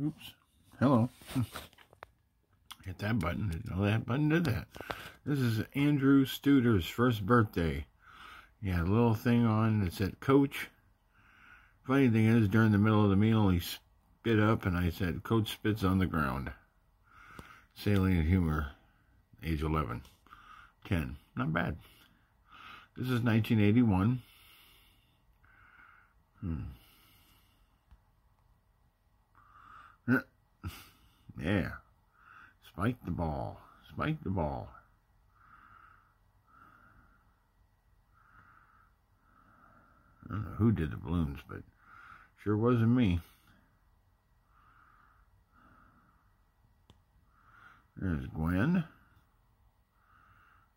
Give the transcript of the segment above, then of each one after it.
Oops. Hello. Hit that button. Didn't know that button did that. This is Andrew Studer's first birthday. He had a little thing on that said Coach. Funny thing is, during the middle of the meal, he spit up, and I said, Coach spits on the ground. Salient humor, age 11. 10. Not bad. This is 1981. Hmm. Yeah. Spike the ball. Spike the ball. I don't know who did the balloons, but sure wasn't me. There's Gwen.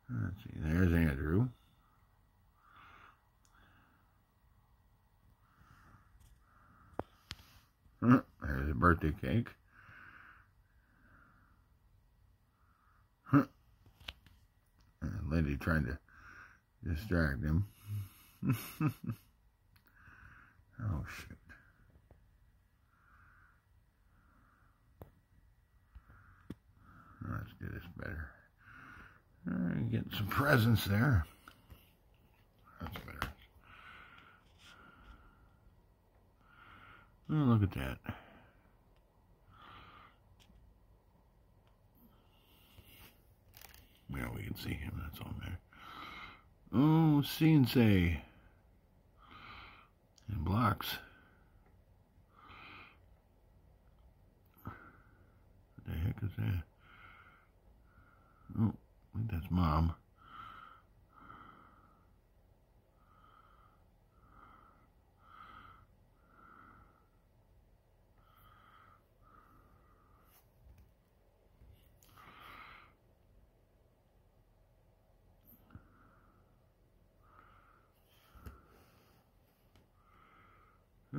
Let's see, there's Andrew. There's birthday cake. lady trying to distract him. oh, shoot. Let's get this better. Right, get some presents there. That's better. Oh, look at that. Yeah, we can see him. That's on there. Oh, Sensei. In blocks. What the heck is that? Oh, I think that's mom.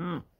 Hmm.